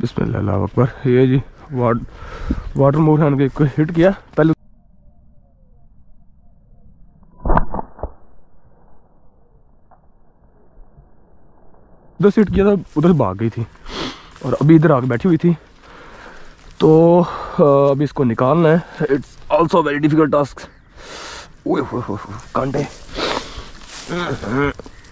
बिस्मिल्लाह अकबर। ये जी, वाट, वाटर मोर है उनके हिट किया। पहले उधर से हिट किया था, उधर से भाग गई थी। और अभी इधर आके बैठी हुई थी। तो अभी इसको निकालना है। It's also very difficult task कांटे।